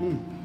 嗯。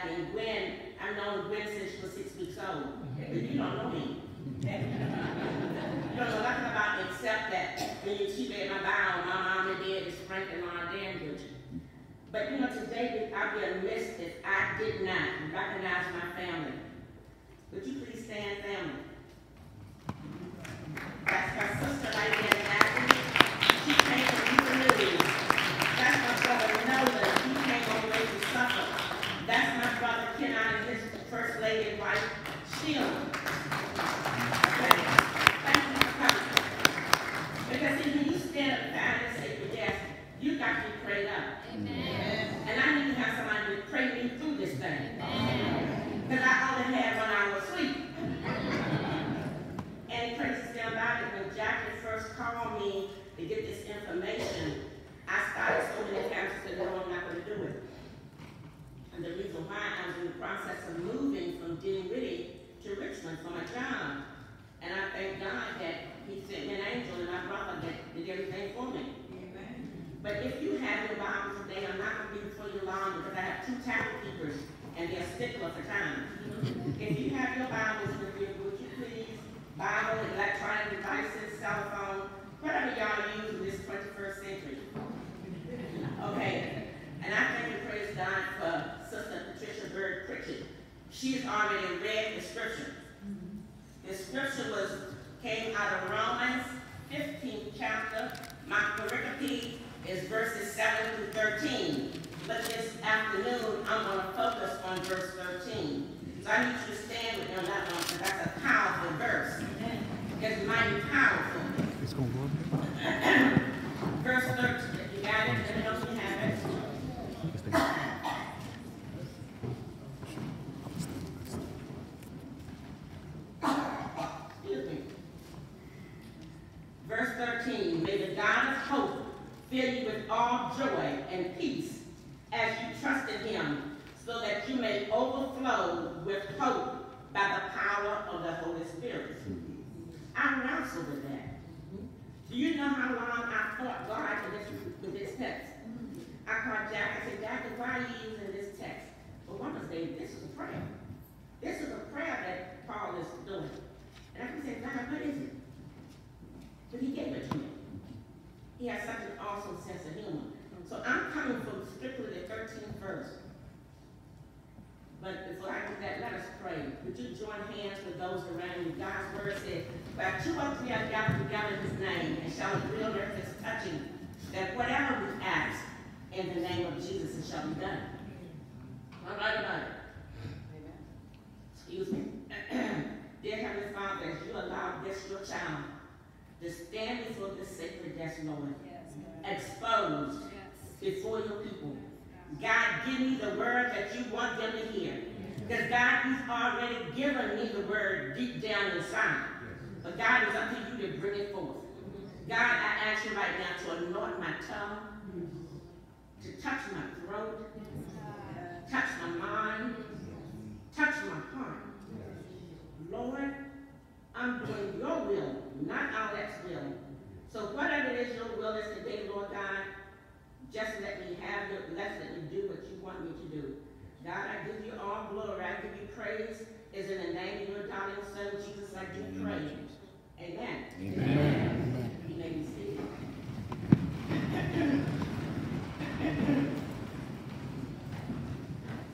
Kathy Gwen, I've known Gwen since she was six weeks old. But you don't know me. you don't know nothing about except that when you she in my Bible, my mom and dad is Frank and Laura Dandridge. But you know, today I'd be amiss if I did not recognize my family. Would you please stand, family? That's my sister right there. information, I started so many times I said, no, I'm not going to do it. And the reason why I was in the process of moving from Dinwiddie to Richmond for my job. And I thank God that he sent me an angel and my brother that did everything for me. But if you have your Bible today, I'm not going to be before you long because I have two timekeepers and they're stickler for time. if you have your Bibles with you, would you please, Bible, electronic devices, cell phone, whatever y'all use in this 21st century. Okay, and I thank and praise God for Sister Patricia Bird Pritchett. She's already read the scripture. The scripture was came out of Romans 15th chapter. My pericope is verses 7 through 13. But this afternoon, I'm going to focus on verse 13. So I need you to stand with me on that one because that's a powerful verse. It's mighty powerful. It's going good. Verse 13, in Verse 13, may the God of hope fill you with all joy and peace as you trust in him, so that you may overflow with hope by the power of the Holy Spirit. I wrestle with that. Do you know how long I fought God for this, with this text? I called Jack. I said, Jack, why are you using this text? But one must say, this is a prayer. This is a prayer that Paul is doing. And I can say, God, what is it? But he gave it to me. He has such an awesome sense of humor. So I'm coming from strictly the 13th verse. But before I do that, let us pray. Would you join hands with those around you? God's word says, by two or three are gathered together in his name, and shall agree on earth as touching, that whatever we ask in the name of Jesus, it shall be done. All right about it. Excuse me. Dear Heavenly Father, as you allow this, your child, to stand before this sacred desk, Lord, yes, exposed yes. before your people. God, give me the word that you want them to hear. Because God, you've already given me the word deep down inside. But God, it's up to you to bring it forth. God, I ask you right now to anoint my tongue, to touch my throat, touch my mind, touch my heart. Lord, I'm doing your will, not our that's will. So whatever it is your will is today, Lord God, just let me have your blessing and do what you want me to do. God, I give you all glory. I give you praise. Is in the name of your darling son, Jesus, I do pray. Amen. Amen. Amen. You may be seated.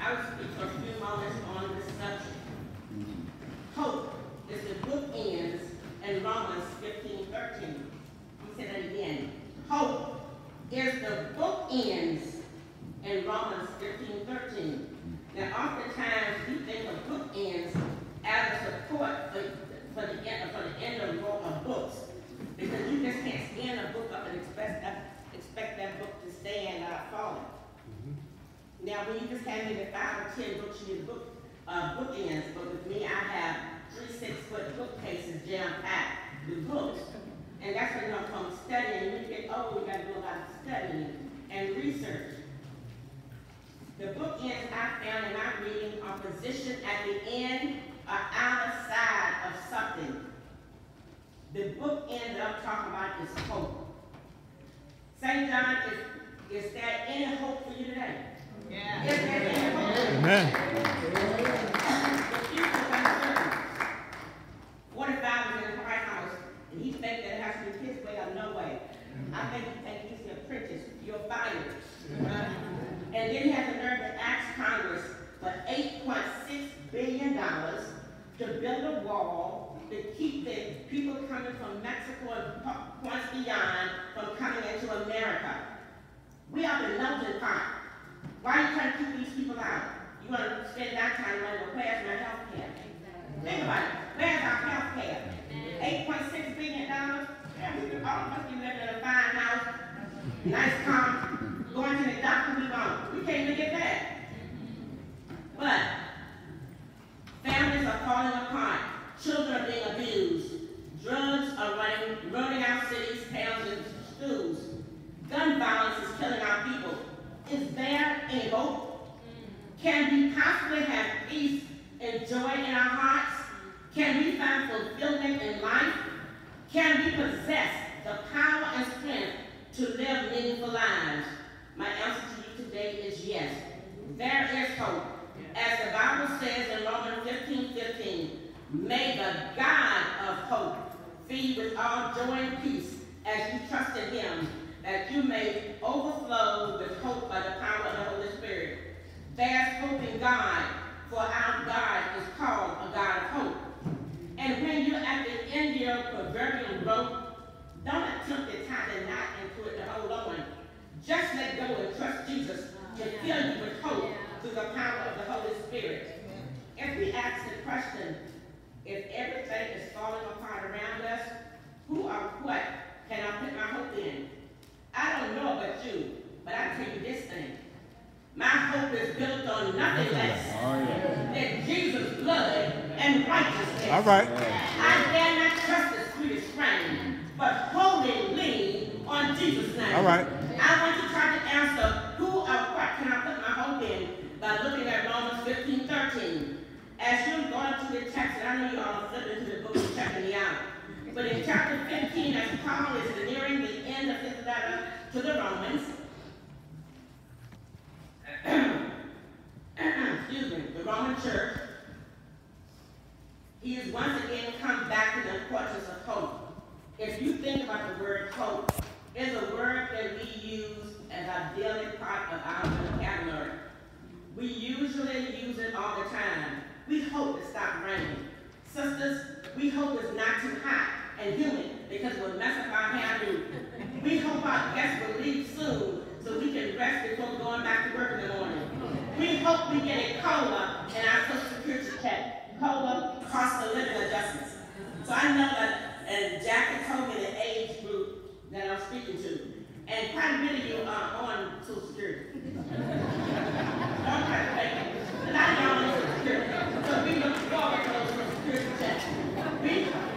I will speak for a few moments on this subject. Hope is the bookends in Romans 15, 13. Let me say that again. Hope is the bookends in Romans 15, 13. Now, oftentimes we think of bookends as a support for, for, the, end, for the end of, of books. Because you just can't stand a book up and expect that, expect that book to stand without falling. Now, when you just hand me the five or ten books, you need book, uh, bookends, but with me, I have three six-foot bookcases jam-packed with books. And that's when you come studying. When you get old, you got to do a lot of studying and research. The bookends I found in my reading are positioned at the end or outer side of something. The bookend that I'm talking about is hope. St. John, is, is there any hope for you today? Yeah. Is there any hope? Amen. The future is uncertain. What if I was in the White House and he think that it has to be his way or no way? I think he think he's the apprentice. You're fired. Uh, and then he has the nerve to ask Congress for $8.6 billion to build a wall to keep the people coming from Mexico and points beyond from coming into America. We are the melting pot. Why are you trying to keep these people out? You want to spend that time wondering, where's my health care? Think about it. Where's our health care? $8.6 billion? Yeah, we could all must be living in a fine house, nice car, going to the doctor we want. We can't even get that. But families are falling apart. Children are being abused. Drugs are running, running our cities, towns, and schools. Gun violence is killing our people. Is there any hope? Can we possibly have peace and joy in our hearts? Can we find fulfillment in life? Can we possess the power and strength to live meaningful lives? My answer to you today is yes. There is hope. As the Bible says in Romans 15, 15, may the God of hope feed with all joy and peace as you trust in him, that you may overflow with hope by the power of the Holy Spirit. There's hope in God, for our God is called a God of hope. And when you're at the end of your proverbial rope, don't attempt to tie the knot into it to hold on. Just let go and trust Jesus to fill you with hope through the power of the Holy Spirit. If we ask the question, if everything is falling apart around us, who or what can I put my hope in? I don't know about you, but I tell you this thing. My hope is built on nothing less oh, than Jesus' blood and righteousness. All right. I dare not trust the sweetest frame, but wholly lean on Jesus' name. All right. I want to try to answer who or what can I put my hope in by looking at Romans 15, 13. As you're going through the text, and I know you're all are flipping to the book and checking me out. But in chapter 15, as Paul is nearing the end of his letter to the Romans, excuse me, the Roman church, he is once again come back to the importance of hope. If you think about the word hope, it's a word that we use as a daily part of our vocabulary. We usually use it all the time. We hope it stops raining. Sisters, we hope it's not too hot and human because it will mess up our hairdo. We hope our guests will leave soon so we can rest before going back to work in the morning. We hope we get a COLA in our Social Security check. COLA, cost of living adjustments. So I know that, and Jackie told me the age group that I'm speaking to. And quite a bit of you are on Social Security. Don't try to fake it. A lot of y'all on Social Security. So we look forward to those Social Security checks. We,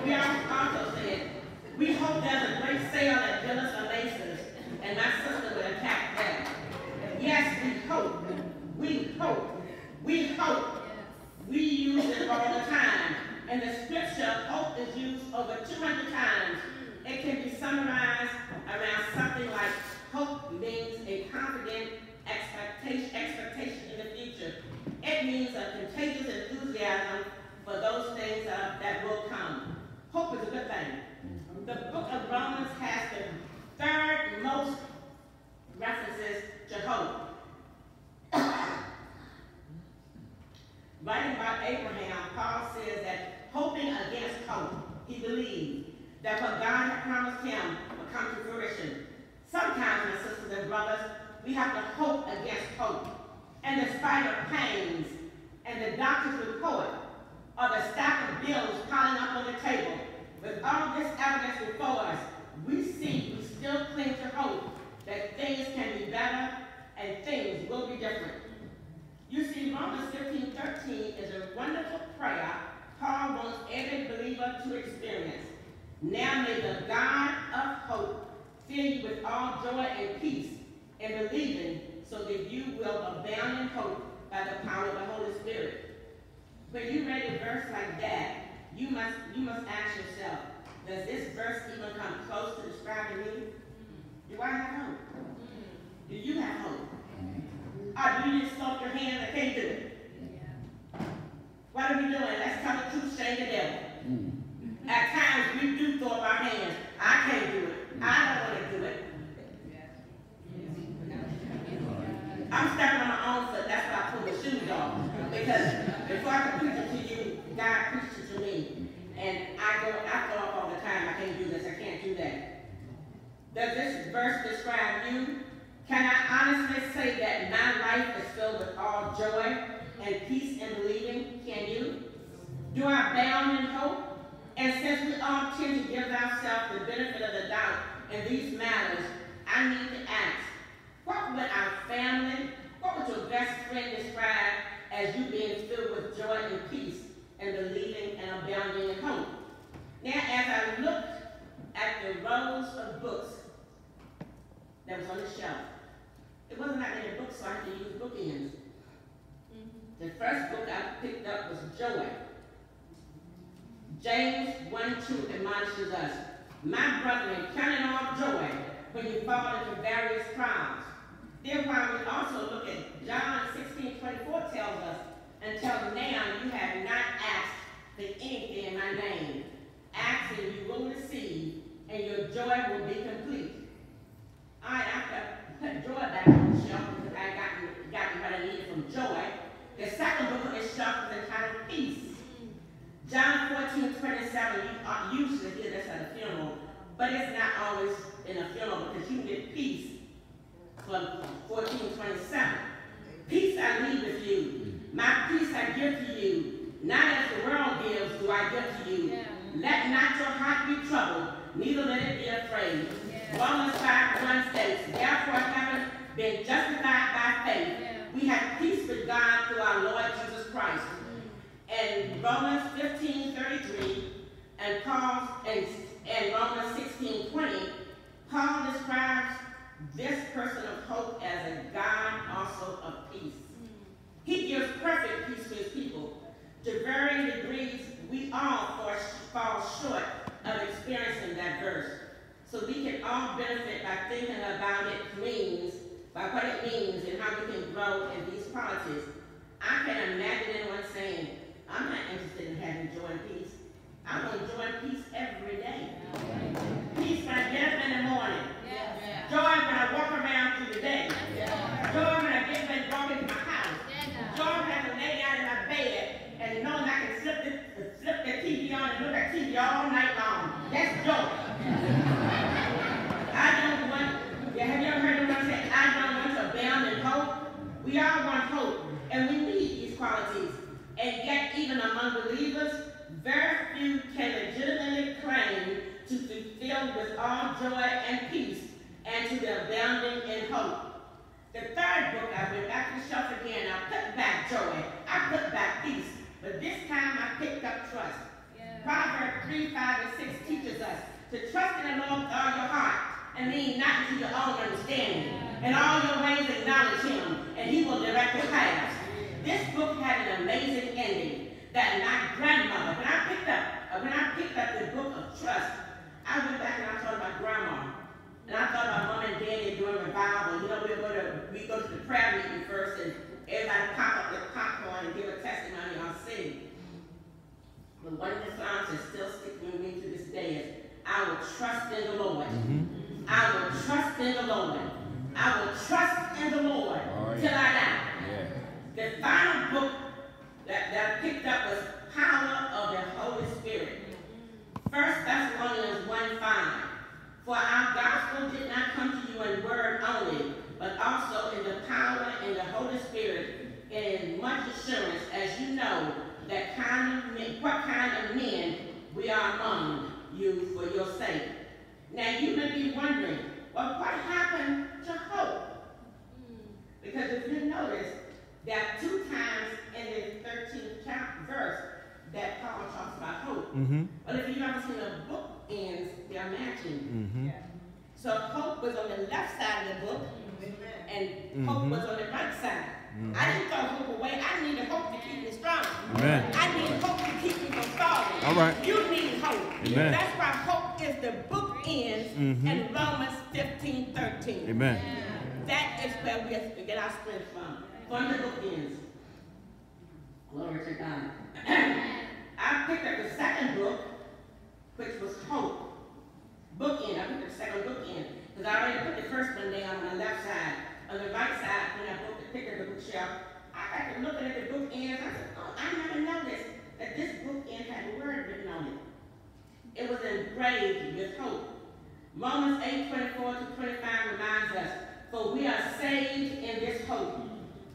we also said, we hope there's a great sale at Dillard's or Macy's, and my sister would attack that. Yes, we hope. We hope. We hope. We use it all the time. And the scripture, hope is used over 200 times. It can be summarized around something like hope means a brothers, we have to hope against hope. And despite of pains and the doctor's report or the stack of bills piling up on the table, with all this evidence before us, we see, we still cling to hope that things can be better and things will be different. You see, Romans 15, 13 is a wonderful prayer Paul wants every believer to experience. Now may the God of hope fill you with all joy and peace in believing so that you will abound in hope by the power of the Holy Spirit. When you read a verse like that, you must, you must ask yourself, does this verse even come close to describing me? Do I have hope? Do you have hope? Or do you just slope your hands and can't do it? What are we doing? Let's tell the truth, shame the devil. Mm. At times we do throw up our hands. I can't do it. Mm. I don't want to do it. I'm stepping on my own foot. That's why I pull the shoes off. Because before I can preach it to you, God preached it to me. And I go, I go up all the time. I can't do this. I can't do that. Does this verse describe you? Can I honestly say that my life is filled with all joy and peace in believing? Can you? Do I abound in hope? And since we all tend to give ourselves the benefit of the doubt in these matters, I need to ask, what would our family, what would your best friend describe as you being filled with joy and peace and believing and abounding in hope? Now, as I looked at the rows of books that was on the shelf, it wasn't that many books, so I had to use bookends. Mm-hmm. The first book I picked up was Joy. James 1 2 admonishes us, My brethren, count it all joy when you fall into various trials Therefore, we also look at John 16, 24 tells us, until now you have not asked for anything in my name. Ask and you will receive, and your joy will be complete. All right, after put joy back on the shelf because I got, got what I needed from joy, the second book the shelf is entitled Peace. John 14, 27, you usually hear this at a funeral, but it's not always in a funeral because you get peace from 1427. Peace I leave with you. My peace I give to you. Not as the world gives do I give to you. Yeah. Let not your heart be troubled, neither let it be afraid. Yeah. Romans 5 1 states, Therefore having been justified by faith, yeah. We have peace with God through our Lord Jesus Christ. And Romans 15 33 and Paul and, and Romans 16 20, Paul describes this person of hope as a God also of peace. He gives perfect peace to his people. To varying degrees, we all fall short of experiencing that verse. So we can all benefit by thinking about it means, by what it means and how we can grow in these qualities. I can imagine anyone saying, I'm not interested in having joy and peace. I want joy and peace every day. Peace when I get up in the morning. Joy when I walk around through the day. Joy when I get ready to walk into my house. Joy when I can lay down in my bed and knowing I can flip the, flip the TV on and look at TV all night long. That's joy. I don't want, yeah, have you ever heard anyone say, I don't want to abound in hope? We all want hope, and we need these qualities. And yet, even among believers, very few can legitimately claim to be filled with all joy and peace and to be abounding in hope. The third book, I went back to the shelf again. I put back joy. I put back peace. But this time I picked up trust. Yeah. Proverbs 3, 5, and 6 teaches us to trust in the Lord with all your heart and lean not into your own understanding. In all your ways acknowledge him, and he will direct your paths. This book had an amazing ending that my grandmother, when I picked up, uh, when I picked up the book of trust, I went back and I told my grandma, and I thought about mom and daddy doing revival. You know, we go to we go to the prayer meeting first, and everybody pop up their popcorn and give a testimony on city. But one of the songs that still sticks with me to this day is, "I will trust in the Lord. Mm-hmm. I will trust in the Lord. I will trust in the Lord oh, yeah. till I die." Yeah. The final book that, that I picked up was Power of the Holy Spirit. First Thessalonians 1 5. For our gospel did not come to you in word only, But what happened to hope? Because if you notice, there are two times in the 13th chapter, verse that Paul talks about hope. Mm-hmm. But if you've ever seen a book ends, they're matching. Mm-hmm. So hope was on the left side of the book, and hope Mhm. was on the right side. I didn't throw hope away. I needed hope to keep me strong. Amen. I need hope to keep me from falling. All right. You need hope. Amen. That's why hope is the book ends Mhm. in Romans 15, 13. Amen. That is where we have to get our strength from. From the book ends. Glory to God. I picked up the second book, which was Hope. Book end. I picked up the second book end. Because I already put the first one down on the left side. On the right side, when I booked the picked of the bookshelf, I got to looking at the book ends. I said, oh, I never noticed that this book end had a word written on it. It was engraved with hope. Romans 8, 24 to 25 reminds us, for we are saved in this hope.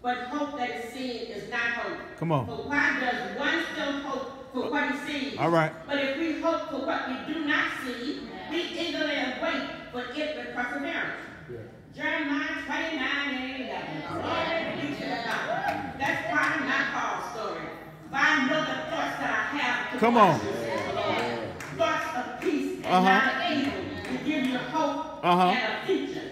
But hope that is seen is not hope. Come on. For why does one still hope for what he sees? All right. But if we hope for what we do not see, we eagerly wait for it with perseverance. Jeremiah 29 and 11. Glory be to God. That's part of my Paul story. For I know the thoughts that I have to Come on. Thoughts of peace and Uh-huh. not evil to give you hope Uh-huh. and a future.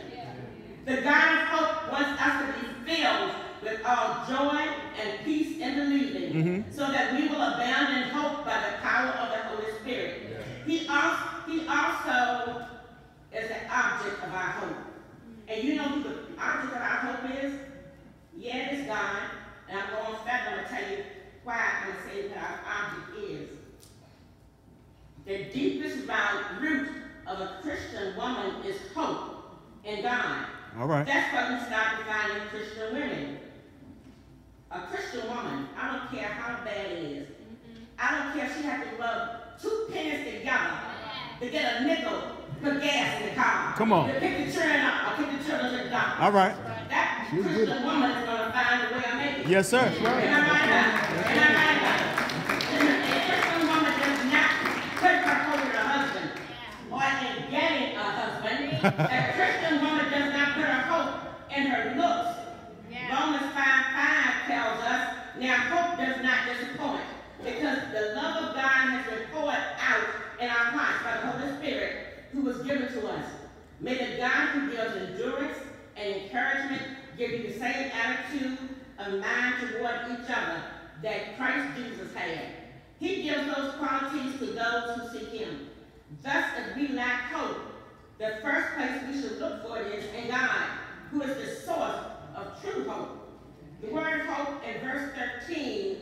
The God of hope wants us to be filled with all joy and peace in believing, Mm-hmm. so that we will abound in hope by the power of the Holy Spirit. He also, he also is the object of our hope. And you know who the object of our hope is? Yeah, it's God. And I'm going further, I'm going to tell you why I'm saying what our object is. The deepest root of a Christian woman is hope in God. All right. That's why we start defining Christian women. A Christian woman, I don't care how bad it is. Mm-hmm. I don't care if she has to rub two pennies together to get a nickel for gas in the car. Come on. To pick the children up or pick the children to the doctor. All right. That She's good. Christian woman is going to find a way to make it. Yes, sir. Am I right about it? Am I right about it? A Christian woman does not put her hope in her husband or in getting a husband. A Christian woman does not put her in her looks. Romans 5 5 tells us, now hope does not disappoint because the love of God has been poured out in our hearts by the Holy Spirit who was given to us. May the God who gives endurance and encouragement give you the same attitude of mind toward each other that Christ Jesus had. He gives those qualities to those who seek him. Thus, if we lack hope, the first place we should look for is in God, who is the source of true hope. The word hope in verse 13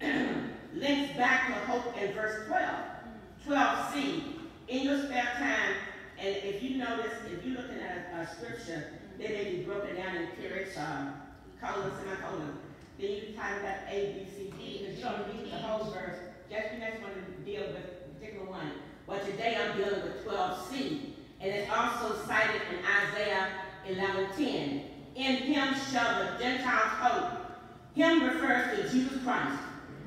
links back to hope in verse 12. 12c. In your spare time, and if you notice, if you're looking at a, a scripture, they may be broken down in periods, um, colons, semicolons. Then you title that A, B, C, D, because you don't the whole verse. Just you next one to deal with a particular one. But today I'm dealing with 12c. And it's also cited in Isaiah 11:10. In him shall the Gentiles hope. Him refers to Jesus Christ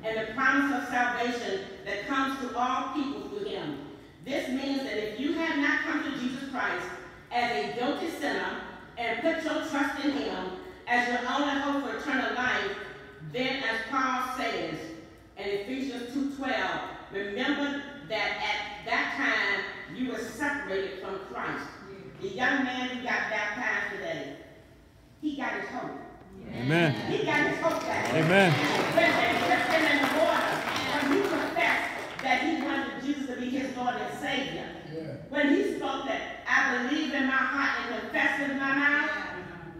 and the promise of salvation that comes to all people through him. This means that if you have not come to Jesus Christ as a guilty sinner and put your trust in him as your only hope for eternal life, then as Paul says in Ephesians 2.12, remember that at that time you were separated from Christ. The young man who got baptized today, he got his hope. Amen. He got his hope back. Amen. When they put him in the water, when he confessed that he wanted Jesus to be his Lord and Savior, when he spoke that I believe in my heart and confess with my mouth,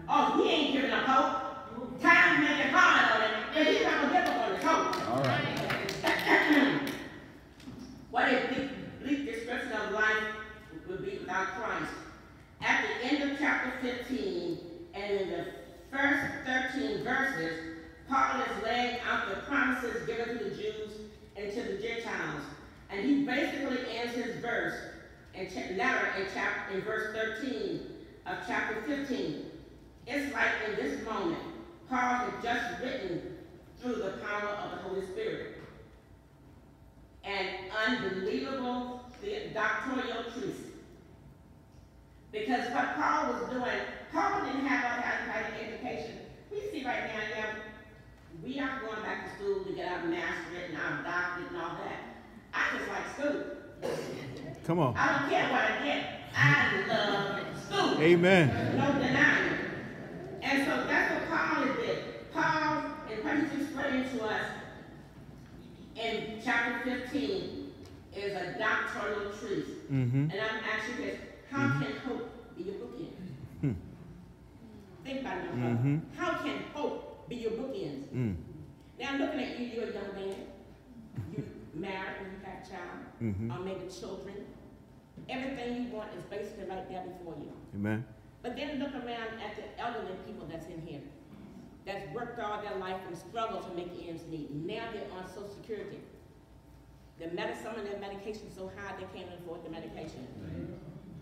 oh, he ain't giving up hope. Time make it hard on him, but he's not gonna give up on his hope. All right. What a bleak, bleak description of life would be without Christ. At the end of chapter 15 and in the first 13 verses, Paul is laying out the promises given to the Jews and to the Gentiles. And he basically ends his verse and letter in, chapter, in verse 13 of chapter 15. It's like in this moment, Paul had just written through the power of the Holy Spirit an unbelievable doctrinal truth. Because what Paul was doing, Paul didn't have a high education. We see right now, yeah, we are going back to school to get our masterate and our doctorate and all that. I just like school. Come on. I don't care what I get. I love school. Amen. No denying. And so that's what Paul is did. Paul, and what he's explaining to us in chapter 15 is a doctrinal truth. Mm-hmm. And I'm actually how can hope be your bookend? Hmm. Think about it. Mhm. How can hope be your bookends? Mm. Now looking at you, you're a young man. You're married and you got a child, Mhm. or maybe children. Everything you want is basically right there before you. Amen. But then look around at the elderly people that's in here, that's worked all their life and struggled to make ends meet. Now they're on Social Security. The med- some of their medication's so high they can't afford the medication.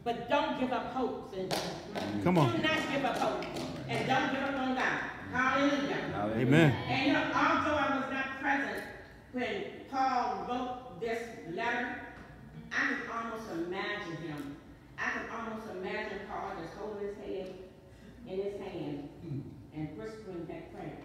But don't give up hope, Cindy. Come on. Do not give up hope. And don't give up on God. Hallelujah. Amen. And you know, although I was not present when Paul wrote this letter, I can almost imagine him. I can almost imagine Paul just holding his head in his hand and whispering that prayer.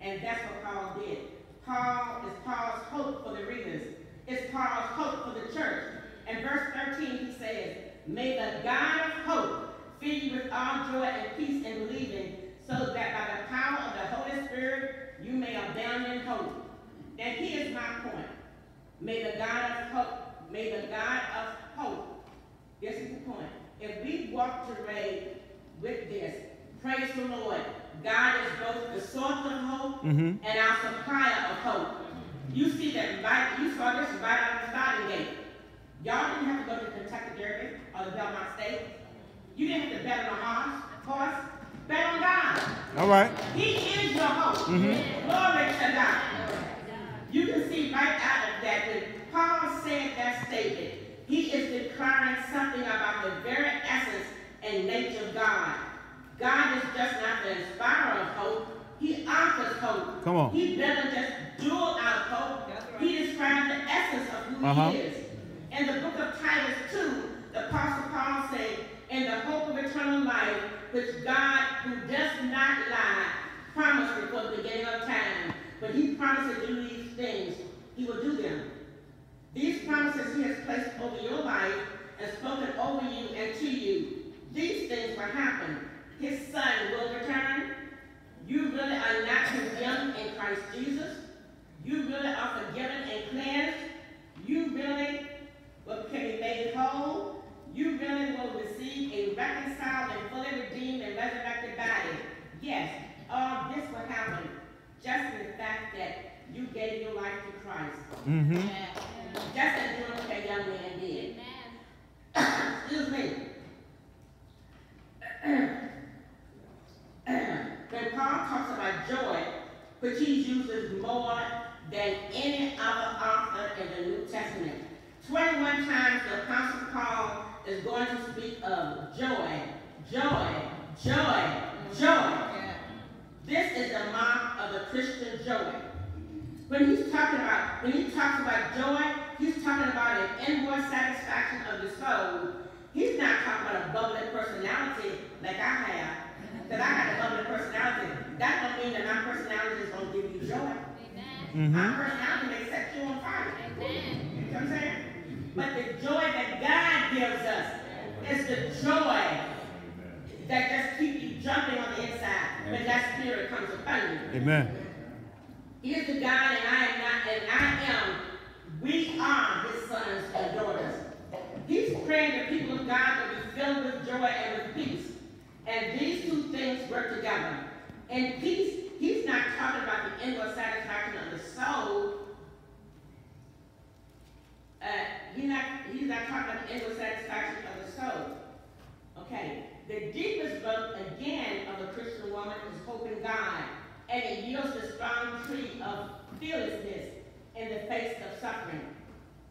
And that's what Paul did. Paul is Paul's hope for the readers. It's Paul's hope for the church. In verse 13, he says, May the God of hope fill you with all joy and peace in believing, so that by the power of the Holy Spirit you may abound in hope. And here's my point. May the God of hope, may the God of hope, this is the point. If we walk today with this, praise the Lord. God is both the source of hope Mhm. and our supplier of hope. You see that right, you saw this right out of the starting gate. Y'all didn't have to go to Kentucky Derby or the Belmont Stakes. You didn't have to bet on a horse, horse. Bet on God. All right. He is your hope. Glory to God. You can see right out of that when Paul said that statement, he is declaring something about the very essence and nature of God. God is just not the inspirer of hope, he offers hope. Come on. He doesn't just do out of hope, he describes the essence of who Uh-huh. he is. In the book of Titus 2, the Apostle Paul said, In the hope of eternal life, which God, who does not lie, promised before the beginning of time. But he promised to do these things, he will do them. These promises he has placed over your life and spoken over you and to you. These things will happen. His son will return. You really are not condemned in Christ Jesus. You really are forgiven and cleansed. You really will can be made whole. You really will receive a reconciled and fully redeemed and resurrected body. Yes, all this will happen just in the fact that you gave your life to Christ. Mm-hmm. Just as doing that young man did. Excuse me. when Paul talks about joy, which he uses more than any other author in the New Testament, 21 times the Apostle Paul is going to speak of joy, joy, joy, joy. This is the mark of the Christian joy. When he's talking about, when he talks about joy, he's talking about an inward satisfaction of the soul. He's not talking about a bubbly personality like I have. That I got a bubbly personality. That don't mean that my personality is gonna give you joy. Mm-hmm. My personality may set you on fire. You know what I'm saying? But the joy that God gives us is the joy that just keeps you jumping on the inside when that spirit comes upon you. Amen. He is the God, and I am not, and I am. We are His sons and daughters. He's praying the people of God will be filled with joy and with peace. And these two things work together. And peace, He's not talking about the inward satisfaction of the soul. Uh, he's not, he's not talking about the inward satisfaction of the soul. Okay, the deepest root again of a Christian woman is hope in God, and it yields the strong tree of fearlessness in the face of suffering.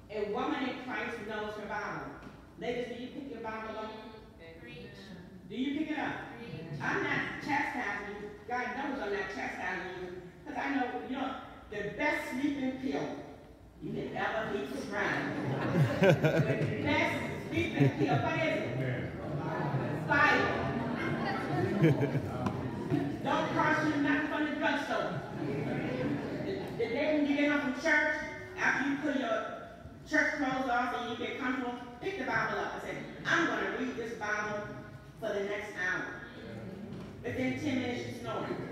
A woman in Christ knows her Bible. Ladies, do you pick your Bible up? Do you pick it up? I'm not chastising you. God knows I'm not chastising you. Because I know, you know, the best sleeping pill you can prescribed. the best sleeping pill, what is it? Don't cost you nothing from the drugstore. The, the day when you get home from church, after you put your church clothes off and you get comfortable, pick the Bible up and say, I'm going to read this Bible for the next hour. Within 10 minutes, you're snoring.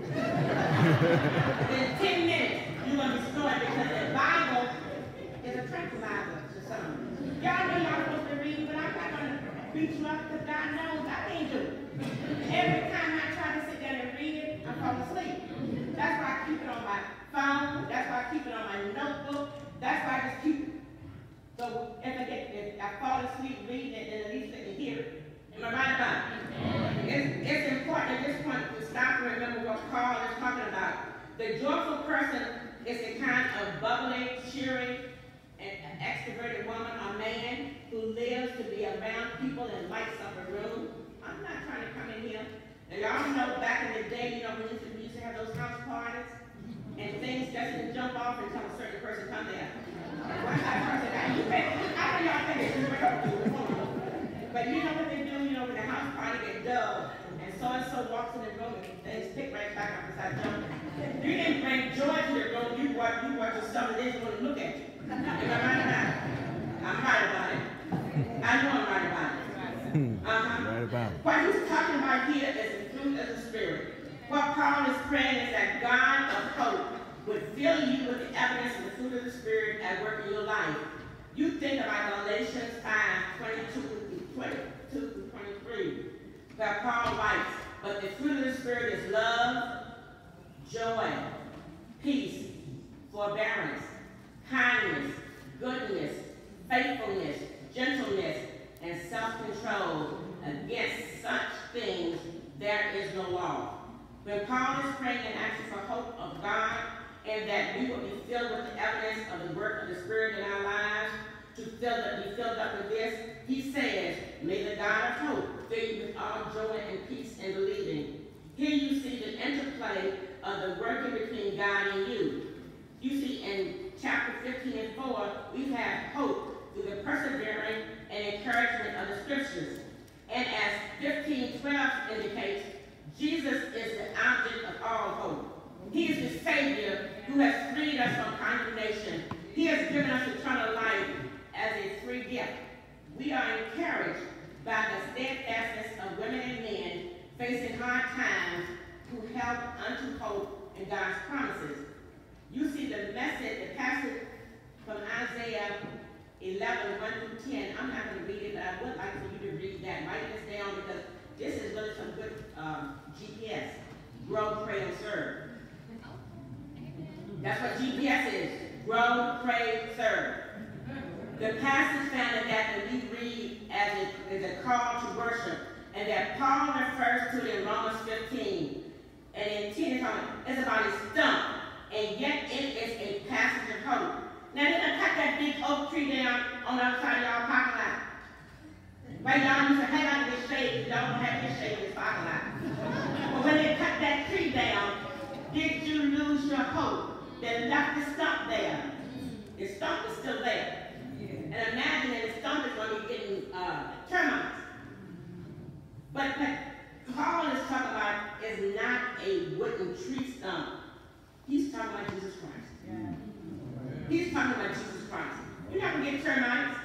Within 10 minutes, you're going to be snoring because the Bible tranquilizer to some. Y'all know y'all supposed to read, but I'm not going to beat you up because God knows I can't do it. Every time I try to sit down and read it, I fall asleep. That's why I keep it on my phone. That's why I keep it on my notebook. That's why I just keep it. So if I get, if I fall asleep reading it, then at least I can hear it. Am I right about it? It's, it's important at this point to stop and remember what Carl is talking about. The joyful person is the kind of bubbling, cheery, and extroverted woman or man who lives to be around people and lights up a room. I'm not trying to come in here. And y'all know back in the day, you know, we used to, used to have those house parties, and things doesn't jump off until a certain person come there. Time person, I, you I know y'all but you know what they do, you know, when the house party get dull, and so-and-so walks in the room, and things pick right back up and start jumping. You didn't bring joy to the room, you watch, you watch yourself, and they just want to look at you. I'm right about it. I'm right about it. Uh-huh. Right about it. What he's talking about here is the fruit of the Spirit. What Paul is praying is that God of hope would fill you with the evidence of the fruit of the Spirit at work in your life. You think about Galatians 5, 22, 22 to 23, where Paul writes, But the fruit of the Spirit is love, joy, peace, forbearance, kindness, goodness, faithfulness, gentleness, and self-control. Against such things there is no law. When Paul is praying and asking for hope of God, and that we will be filled with the evidence of the work of the Spirit in our lives, to fill up, be filled up with this, he says, May the God of hope fill you with all joy and peace in believing. Here you see the interplay of the working between God and you. You see in chapter 15 and 4, we have hope through the persevering and encouragement of the scriptures. And as 15:12 indicates, Jesus is the object of all hope. He is the Savior who has freed us from condemnation. He has given us eternal life as a free gift. We are encouraged by the steadfastness of women and men facing hard times who held unto hope in God's promises. You see the message, the passage from Isaiah 11, 1 through 10. I'm not going to read it, but I would like for you to read that. Write this down because this is really some good um, GPS. Grow, pray, and serve. That's what GPS is. Grow, pray, serve. The passage found that we read as a, as a call to worship, and that Paul refers to in Romans 15. And in 10, it's, on, it's about his stump, and yet it is a passage of hope. Now, they're to cut that big oak tree down on the other side of y'all parking lot. Right y'all used to hang out shade, y'all don't have this shade in this parking lot. But when they cut that tree down, did you lose your hope? They left the stump there. The stump is still there. And imagine that the stump is going to be getting uh, termites. But what Paul is talking about is not a wooden tree stump. He's talking about Jesus Christ. Yeah. He's talking about Jesus Christ. You're not going to get termites.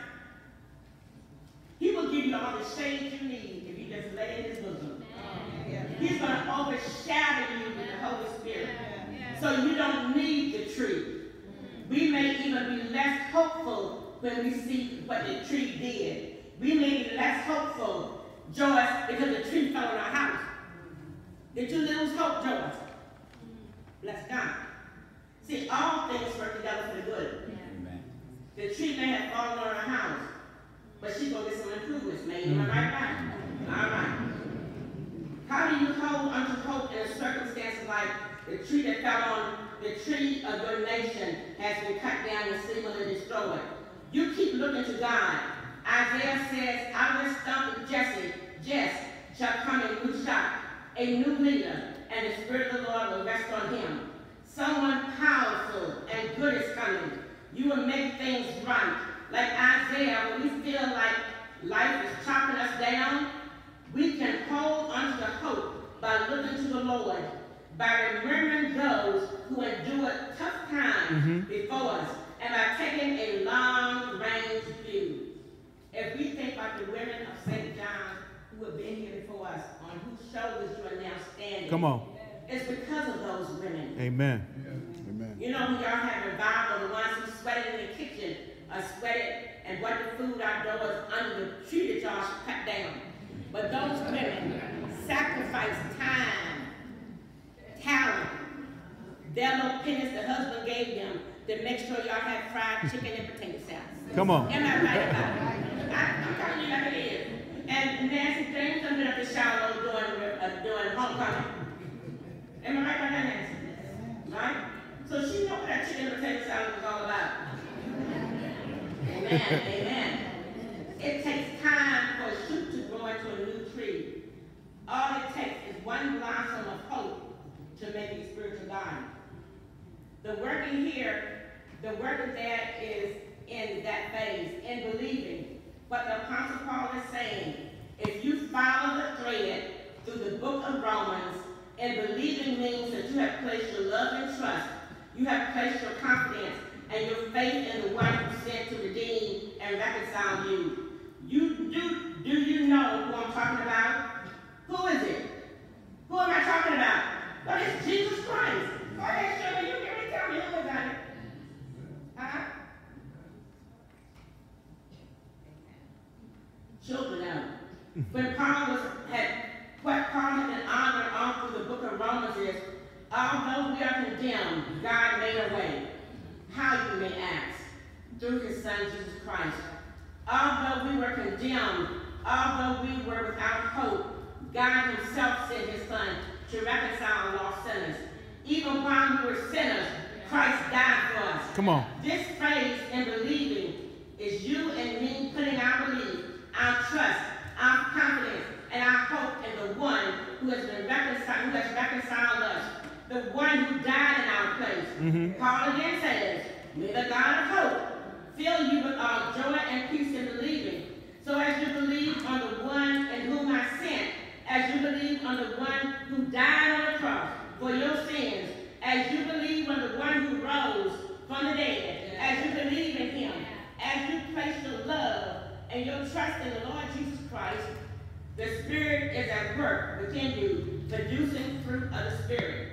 He will give you all the shade you need if you just lay in his bosom. Yeah. He's going to overshadow you with the Holy Spirit. So you don't need the tree. We may even be less hopeful when we see what the tree did. We may be less hopeful, Joyce, because the tree fell on our house. Did you lose hope, Joyce? Bless God. See, all things work together for the good. Amen. The tree may have fallen on her house, but she's going to get some improvements made. Am I right back? All right. How do you hold unto hope in a circumstance like the tree that fell on the tree of your nation has been cut down and seemingly destroyed? You keep looking to God. Isaiah says, I will stump of Jesse, Jess shall come in new shot, a new leader, and the Spirit of the Lord will rest on him. Someone powerful and good is coming. You will make things right. Like Isaiah, when we feel like life is chopping us down, we can hold onto the hope by looking to the Lord by remembering those who endured tough times Mhm. before us and by taking a long range view. If we think about the women of St. John who have been here before us, shoulders you are now standing, Come on. it's because of those women. Amen. Amen. You know, when y'all have revival, the ones who sweated in the kitchen, uh, sweated and what the food outdoors under the tree that y'all should cut down. But those women sacrificed time, talent, their little pennies the husband gave them to make sure y'all had fried chicken and potato salad. Come on. Am I right about it? I, I'm telling you like it is. And Nancy James been up to Shiloh doing, uh, doing homecoming. Am I right about that, Nancy? Right? So she know what that chicken potato salad was all about. Amen, amen. It takes time for a shoot to grow into a new tree. All it takes is one blossom of hope to make a spiritual garden. The working here, the working there is in that phase, in believing. What the Apostle Paul is saying, if you follow the thread through the book of Romans, and believing means that you have placed your love and trust, you have placed your confidence and your faith in the one who sent to redeem and reconcile you. You do, do you know who I'm talking about? Who is it? Who am I talking about? Well, it's Jesus Christ. Ahead, Shirley, you can tell me who is that? Huh? Children out. When Paul was had what Paul had been honored all through the book of Romans is, although we are condemned, God made a way. How you may ask, through his son Jesus Christ. Although we were condemned, although we were without hope, God himself sent his son to reconcile lost sinners. Even while we were sinners, Christ died for us. Come on. This phrase in believing is you and me putting our belief, our trust, our confidence, and our hope in the one who has been reconciled, who has reconciled us, the one who died in our place. Mhm. Paul again says, May the God of hope fill you with all joy and peace in believing. So as you believe on the one in whom I sent, as you believe on the one who died on the cross for your sins, as you believe on the one who rose from the dead, as you believe in him, as you place your love and your trust in the Lord Jesus Christ, the Spirit is at work within you, producing fruit of the Spirit.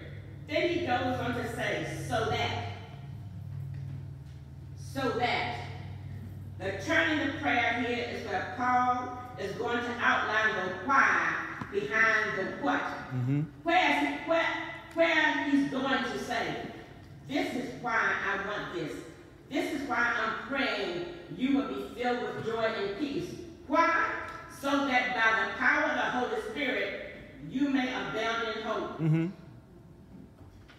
Then he goes on to say, so that, so that. The turning the prayer here is where Paul is going to outline the why behind the what. Mm-hmm. Where, is he, where, where he's going to say, this is why I want this. This is why I'm praying you will be filled with joy and peace. Why? So that by the power of the Holy Spirit, you may abound in hope. Mm-hmm.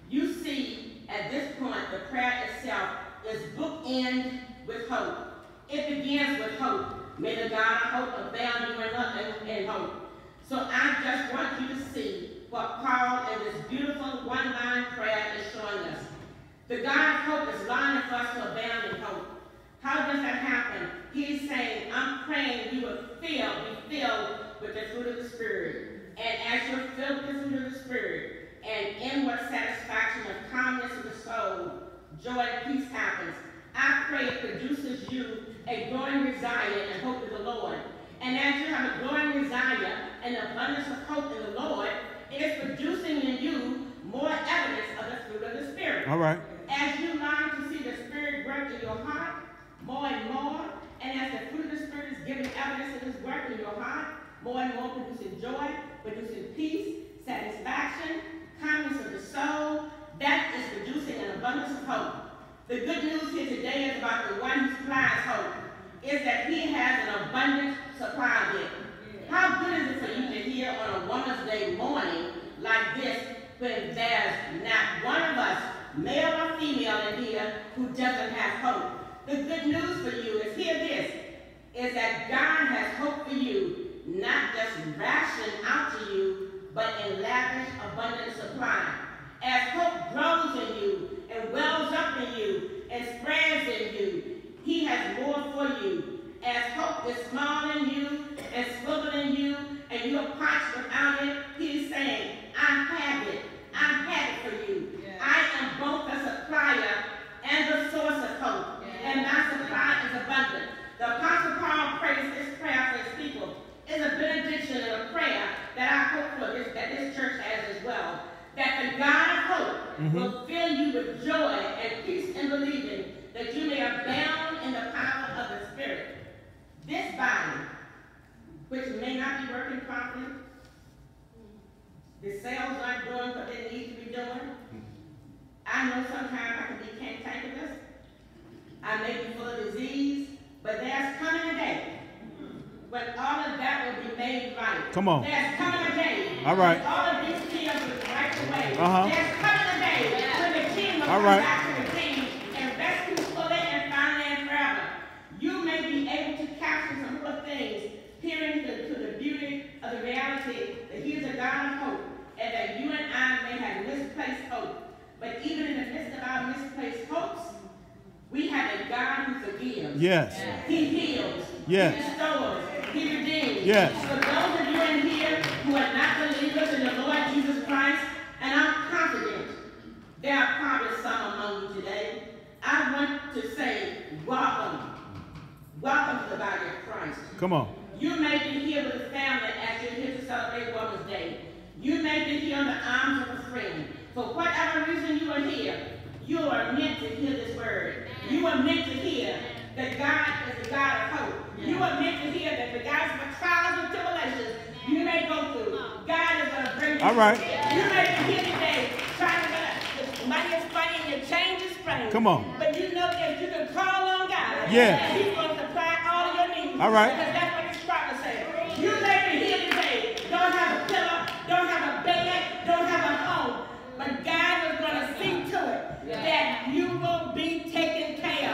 You see, at this point, the prayer itself is bookend with hope. It begins with hope. May the God of hope abound you in, in, in hope. So I just want you to see what Paul in this beautiful one-line prayer is showing us. The God of hope is longing for us to abound in hope. How does that happen? He's saying, I'm praying you will fill, be filled with the fruit of the Spirit. And as you're filled with the fruit of the Spirit, and inward satisfaction of calmness of the soul, joy and peace happens. I pray it produces you a growing desire and hope in the Lord. And as you have a growing desire and abundance of hope in the Lord, it is producing in you more evidence of the fruit of the Spirit. All right. As you learn to see the Spirit work in your heart more and more, and as the fruit of the Spirit is giving evidence of His work in your heart, more and more producing joy, producing peace, satisfaction, calmness of the soul, that is producing an abundance of hope. The good news here today is about the one who supplies hope, is that He has an abundant supply of it. How good is it for you to hear on a Woman's Day morning like this when there's not one of us, male or female in here, who doesn't have hope? The good news for you is, hear this, is that God has hope for you, not just ration out to you, but in lavish, abundant supply. As hope grows in you and wells up in you and spreads in you, he has more for you. As hope is small in you and swivel in you and you're parched without it, he's saying, I have it. I have it for you. I am both the supplier and the source of hope and my supply is abundant. The Apostle Paul prays this prayer for his people. It's a benediction and a prayer that I hope for this, that this church has as well. That the God of hope mm -hmm. will fill you with joy and peace in believing that you may abound in the power of the Spirit. This body, which may not be working properly, the cells aren't doing what they need to be doing. Mm-hmm. I know sometimes I can be cantankerous. I may be full of disease, but there's coming a day when all of that will be made right. Come on. There's coming a day. All right. All of these tears will be wiped away. Uh-huh. There's coming a day when the king will All come right. back to the king and rescue fully and finally and forever. You may be able to capture some little things, peering to, to the beauty of the reality that he is a God of hope, and that you and I may have misplaced hope. But even in the midst of our misplaced hopes, we have a God who forgives. Yes. He heals. Yes. He restores. He redeems. Yes. For those of you in here who are not believers in the Lord Jesus Christ, and I'm confident there are probably some among you today, I want to say, welcome. Welcome to the body of Christ. Come on. You may be here with a family as you're here to celebrate Women's Day. You may be here in the arms of a friend. For whatever reason you are here, you are meant to hear this word. You are meant to hear that God is the God of hope. You are meant to hear that the regardless of what trials and tribulations you may go through, God is going to bring you. All right. You may be here today trying to get the money is funny and your change is funny. Come on. But you know that you can call on God. Yeah. And He's going to supply all of your needs. All right. Because that's what His prophet said. You may be here today, don't have a pillow, don't have a bed, don't have a home, but God is going to see to it that you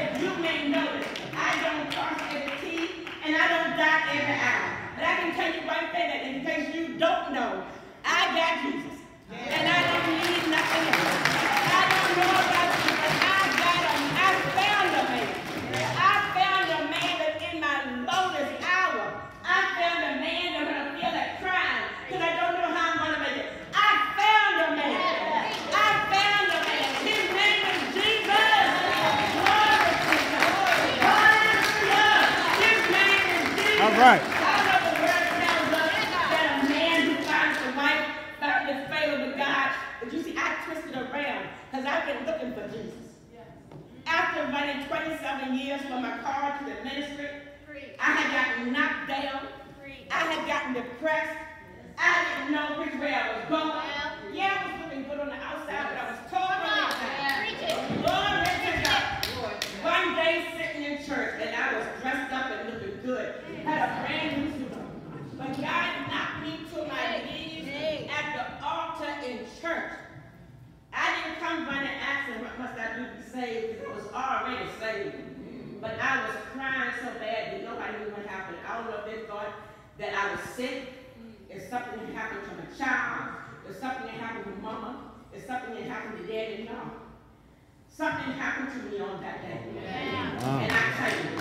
If you may notice, I don't cross every T and I don't dot every I. But I can tell you right there that in case you don't know, I got Jesus. And I don't need nothing else. I don't know about you, but I got a, I found a man. I found a man that in my lowest hour, I found a man that when I feel like crying, because I don't know how I'm going to make it. I found a man. I found a man. His name is Jesus. Glory to God. Hallelujah. His name is Jesus. All right. I know the word tells us that a man who finds a wife found the favor with God. But you see, I twisted around because I've been looking for Jesus. After running 27 years from my car to the ministry, I had gotten knocked down. I had gotten depressed. I didn't know which way I was going. Yeah, I was looking good on the outside, but I was torn on the inside. Glory to God. One day sitting in church and I was dressed up and looking good. Had a brand new suit on. But God knocked me to my knees at the altar in church. I didn't come running asking what must I do to be saved because it was already saved. I was crying so bad that nobody knew what happened. I don't know if they thought that I was sick, if something had happened to my child, if something had happened to mama, if something had happened to daddy. No. Something happened to me on that day. Wow. And I tell you,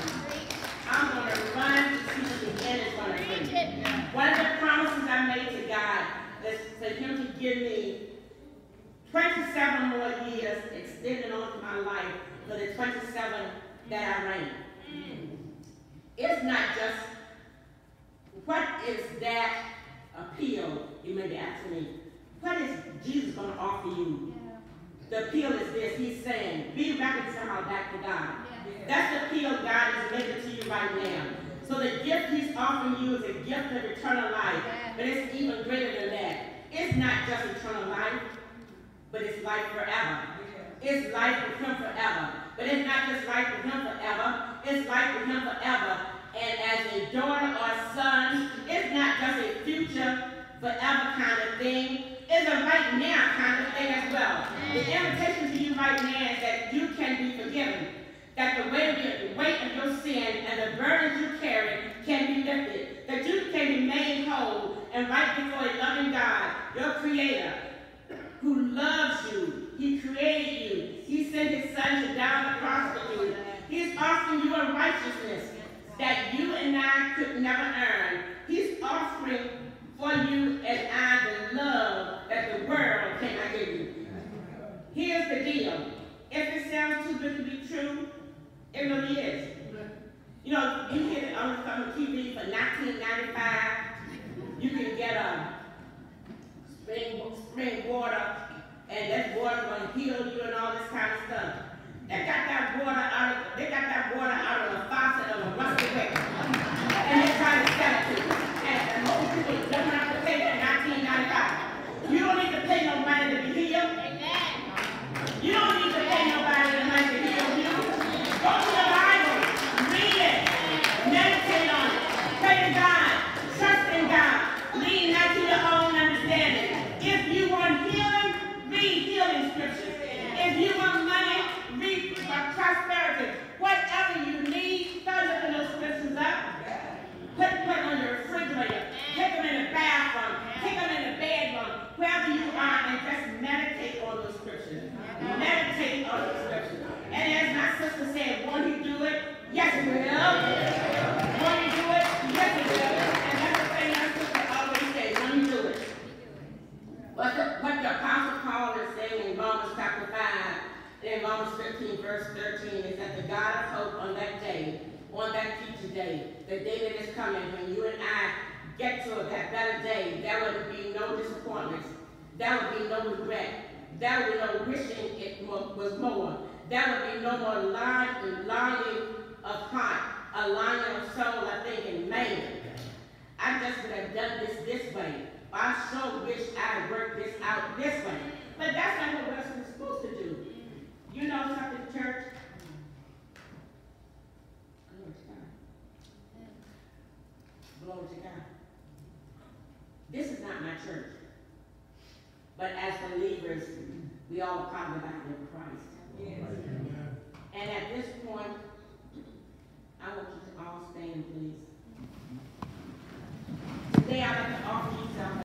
I'm going to run to see what the end is going to bring. One of the promises I made to God is for Him to give me 27 more years extended on to my life for the 27 that I reigned. It's not just, what is that appeal, you may be asking me, what is Jesus going to offer you? The appeal is this, he's saying, be reconciled back to God. That's the appeal God is making to you right now. So the gift he's offering you is a gift of eternal life, but it's even greater than that. It's not just eternal life, but it's life forever. It's life with him forever. But it's not just life with him forever, it's life with him forever. And as a daughter or son, it's not just a future forever kind of thing. It's a right now kind of thing as well. The invitation to you right now is that you can be forgiven. That the weight of your, weight of your sin and the burdens you carry righteousness that you and I could never earn. He's offering for you and I the love that the world cannot give you. Here's the deal. If it sounds too good to be true, it really is. You know, you hear it on the TV for 1995. You can get a spring, spring water, and that water will heal you and all this kind of stuff. They got that water out of they got that water out of the faucet of a rusty way. And they're trying to sell it to you. And, and most people don't have to pay for 1995. You don't need to pay no money to be here. Amen. You don't need to pay nobody the money to be healed. prosperity.